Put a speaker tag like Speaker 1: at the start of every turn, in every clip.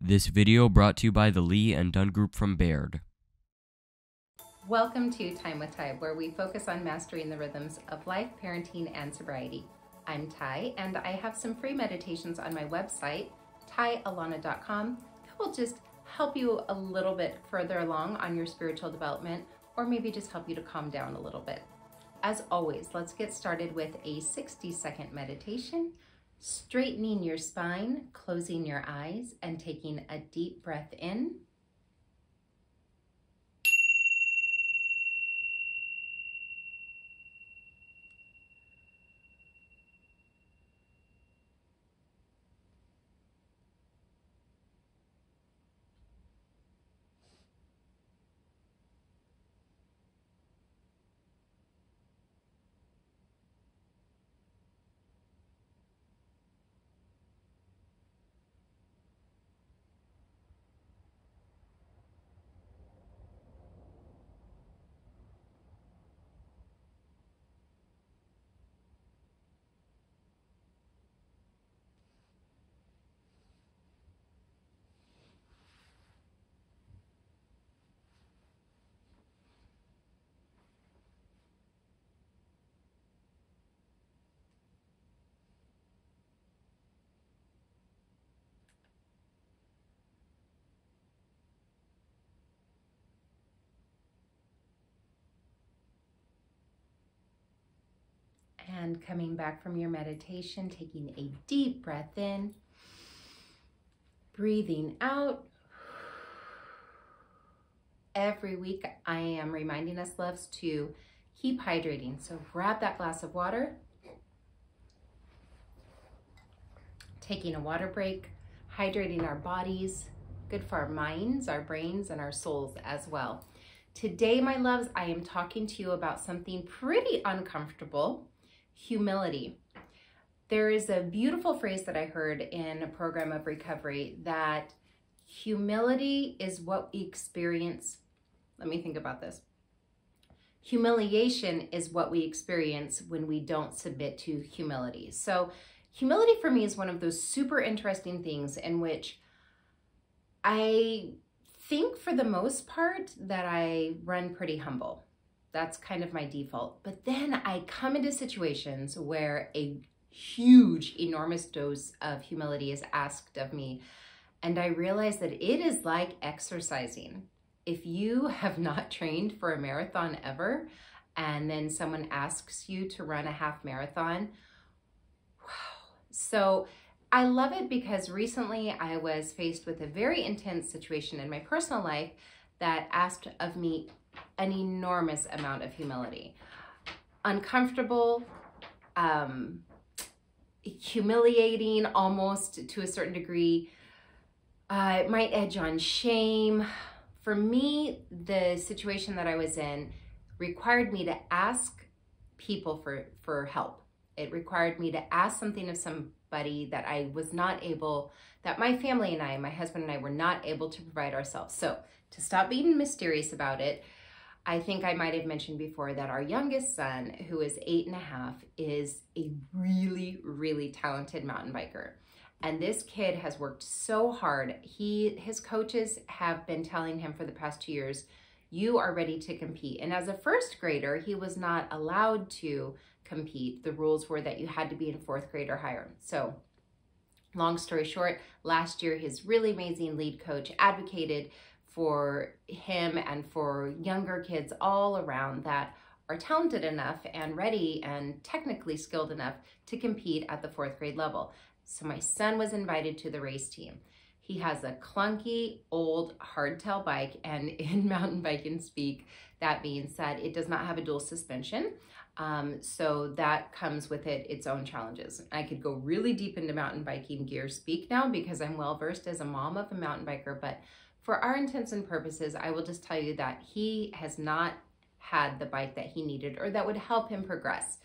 Speaker 1: This video brought to you by the Lee and Dunn Group from Baird.
Speaker 2: Welcome to Time with Tai, where we focus on mastering the rhythms of life, parenting, and sobriety. I'm Tai, and I have some free meditations on my website, taialonna.com, that will just help you a little bit further along on your spiritual development, or maybe just help you to calm down a little bit. As always, let's get started with a 60 second meditation straightening your spine, closing your eyes, and taking a deep breath in. And coming back from your meditation, taking a deep breath in, breathing out. Every week, I am reminding us, loves, to keep hydrating. So grab that glass of water, taking a water break, hydrating our bodies, good for our minds, our brains, and our souls as well. Today, my loves, I am talking to you about something pretty uncomfortable humility. There is a beautiful phrase that I heard in a program of recovery that humility is what we experience. Let me think about this. Humiliation is what we experience when we don't submit to humility. So, humility for me is one of those super interesting things in which I think for the most part that I run pretty humble. That's kind of my default. But then I come into situations where a huge, enormous dose of humility is asked of me. And I realize that it is like exercising. If you have not trained for a marathon ever, and then someone asks you to run a half marathon, wow. So I love it because recently I was faced with a very intense situation in my personal life that asked of me an enormous amount of humility. Uncomfortable, um, humiliating almost to a certain degree. Uh, it might edge on shame. For me, the situation that I was in required me to ask people for, for help. It required me to ask something of somebody that I was not able, that my family and I, my husband and I were not able to provide ourselves. So to stop being mysterious about it, I think I might have mentioned before that our youngest son, who is eight and a half, is a really, really talented mountain biker. And this kid has worked so hard. He his coaches have been telling him for the past two years, you are ready to compete. And as a first grader, he was not allowed to compete. The rules were that you had to be in fourth grade or higher. So long story short, last year his really amazing lead coach advocated for him and for younger kids all around that are talented enough and ready and technically skilled enough to compete at the fourth grade level. So my son was invited to the race team. He has a clunky, old, hardtail bike, and in mountain biking speak, that being said, it does not have a dual suspension. Um, so that comes with it its own challenges. I could go really deep into mountain biking gear speak now because I'm well versed as a mom of a mountain biker, but for our intents and purposes, I will just tell you that he has not had the bike that he needed or that would help him progress.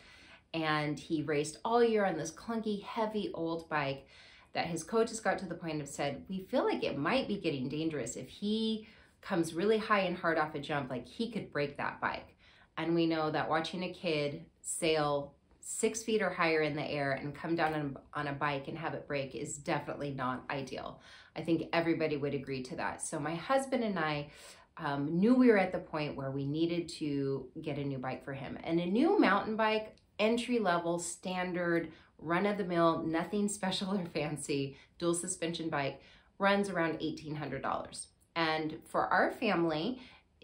Speaker 2: And he raced all year on this clunky, heavy old bike that his coaches got to the point of said, we feel like it might be getting dangerous if he comes really high and hard off a jump, like he could break that bike. And we know that watching a kid sail six feet or higher in the air and come down on, a bike and have it break is definitely not ideal. I think everybody would agree to that. So my husband and I um, knew we were at the point where we needed to get a new bike for him. And a new mountain bike, entry level, standard, run of the mill, nothing special or fancy, dual suspension bike, runs around $1,800. And for our family,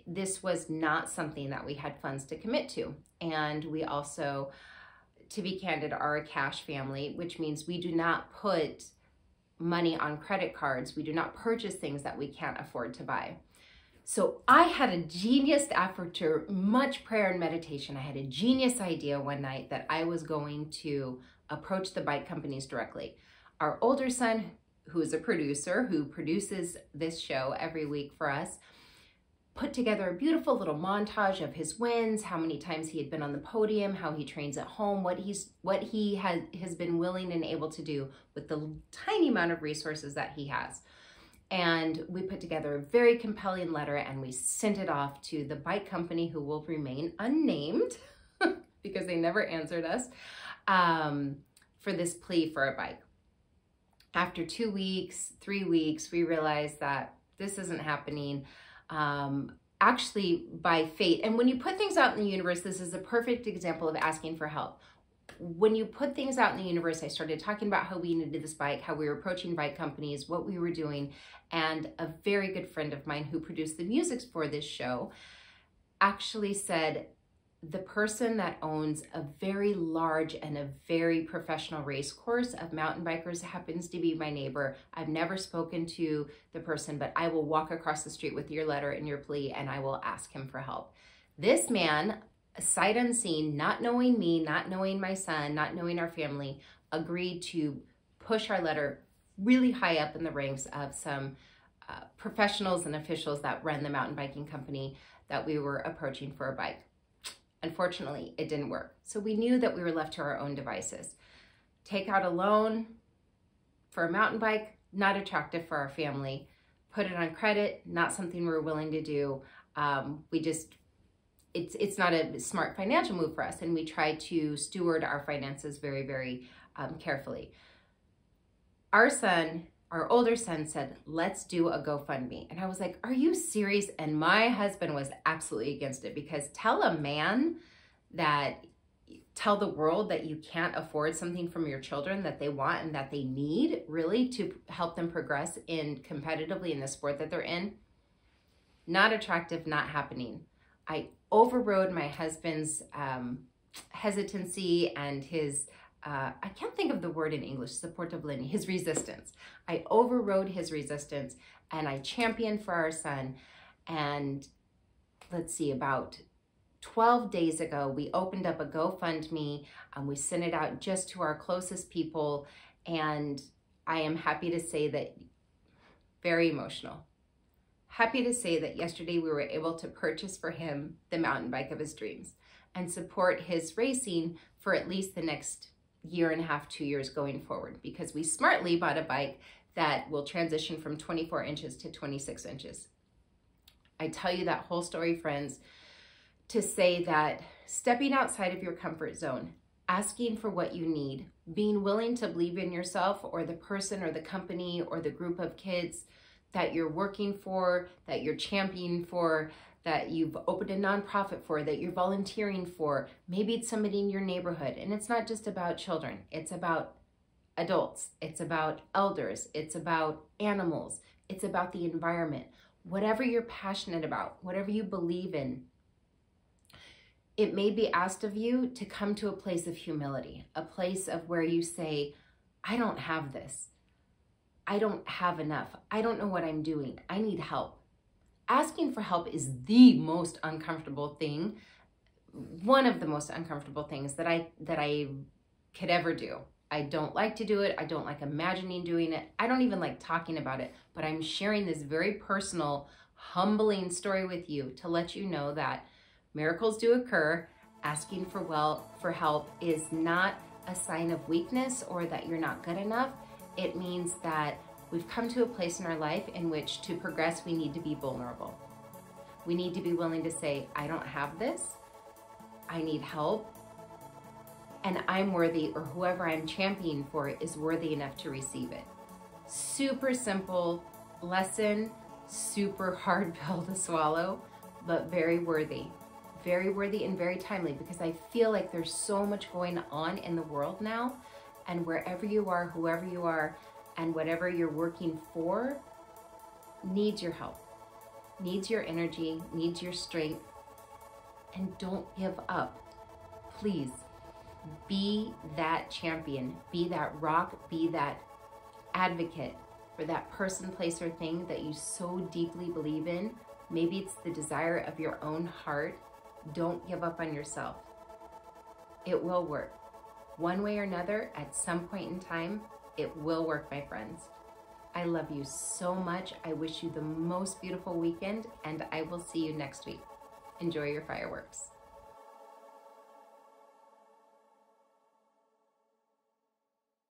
Speaker 2: this was not something that we had funds to commit to. And we also, to be candid, are a cash family, which means we do not put money on credit cards. We do not purchase things that we can't afford to buy. So I had a genius after much prayer and meditation. I had a genius idea one night that I was going to approach the bike companies directly. Our older son, who is a producer who produces this show every week for us, put together a beautiful little montage of his wins, how many times he had been on the podium, how he trains at home, what he's what he has has been willing and able to do with the tiny amount of resources that he has. And we put together a very compelling letter and we sent it off to the bike company who will remain unnamed because they never answered us um, for this plea for a bike. After two weeks, three weeks, we realized that this isn't happening. Um, actually, by fate, and when you put things out in the universe, this is a perfect example of asking for help when you put things out in the universe, I started talking about how we needed this bike, how we were approaching bike companies, what we were doing. And a very good friend of mine who produced the music for this show actually said, the person that owns a very large and a very professional race course of mountain bikers happens to be my neighbor. I've never spoken to the person, but I will walk across the street with your letter and your plea and I will ask him for help. This man sight unseen, not knowing me, not knowing my son, not knowing our family, agreed to push our letter really high up in the ranks of some uh, professionals and officials that run the mountain biking company that we were approaching for a bike. Unfortunately, it didn't work. So we knew that we were left to our own devices. Take out a loan for a mountain bike, not attractive for our family. Put it on credit, not something we're willing to do. Um, we just it's it's not a smart financial move for us and we try to steward our finances very very um, carefully our son our older son said let's do a gofundme. And i was like are you serious? And my husband was absolutely against it because tell a man that tell the world that you can't afford something from your children that they want and that they need really to help them progress in competitively in the sport that they're in not attractive not happening. I overrode my husband's um, hesitancy and his, uh, I can't think of the word in English, supportability, his resistance. I overrode his resistance and I championed for our son. And let's see, about 12 days ago, we opened up a GoFundMe. and we sent it out just to our closest people. And I am happy to say that very emotional happy to say that yesterday we were able to purchase for him the mountain bike of his dreams and support his racing for at least the next year and a half, two years going forward because we smartly bought a bike that will transition from 24 inches to 26 inches. I tell you that whole story, friends, to say that stepping outside of your comfort zone, asking for what you need, being willing to believe in yourself or the person or the company or the group of kids that you're working for, that you're championing for, that you've opened a nonprofit for, that you're volunteering for. Maybe it's somebody in your neighborhood. And it's not just about children, it's about adults, it's about elders, it's about animals, it's about the environment. Whatever you're passionate about, whatever you believe in, it may be asked of you to come to a place of humility, a place of where you say, I don't have this. I don't have enough. I don't know what I'm doing. I need help. Asking for help is the most uncomfortable thing, one of the most uncomfortable things that I that I could ever do. I don't like to do it. I don't like imagining doing it. I don't even like talking about it, but I'm sharing this very personal, humbling story with you to let you know that miracles do occur. Asking for well for help is not a sign of weakness or that you're not good enough it means that we've come to a place in our life in which to progress, we need to be vulnerable. We need to be willing to say, I don't have this. I need help. and I'm worthy, or whoever I'm championing for is worthy enough to receive it. Super simple lesson, super hard pill to swallow, but very worthy. Very worthy and very timely because I feel like there's so much going on in the world now. And wherever you are, whoever you are, and whatever you're working for, needs your help, needs your energy, needs your strength. And don't give up. Please be that champion, be that rock, be that advocate for that person, place, or thing that you so deeply believe in. Maybe it's the desire of your own heart. Don't give up on yourself. It will work. One way or another, at some point in time, it will work, my friends. I love you so much. I wish you the most beautiful weekend, and I will see you next week. Enjoy your fireworks.